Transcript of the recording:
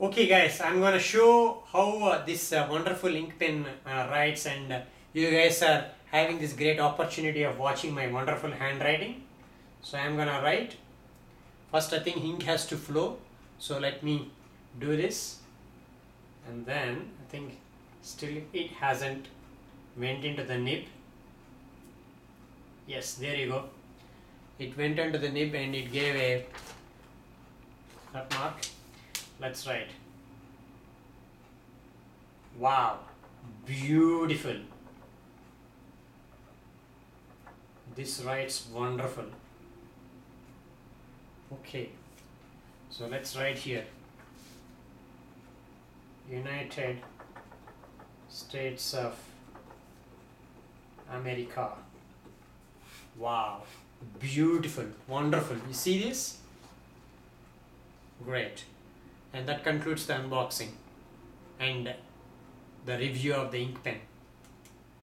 Okay guys, I'm gonna show how uh, this uh, wonderful ink pen uh, writes and uh, you guys are having this great opportunity of watching my wonderful handwriting. So I'm gonna write. First I think ink has to flow. So let me do this. And then I think still it hasn't went into the nib. Yes, there you go. It went into the nib and it gave a mark let's write wow. Beautiful. This writes wonderful. Okay. So let's write here. United states of america. Wow. Beautiful. Wonderful. You see this? Great and that concludes the unboxing and the review of the ink pen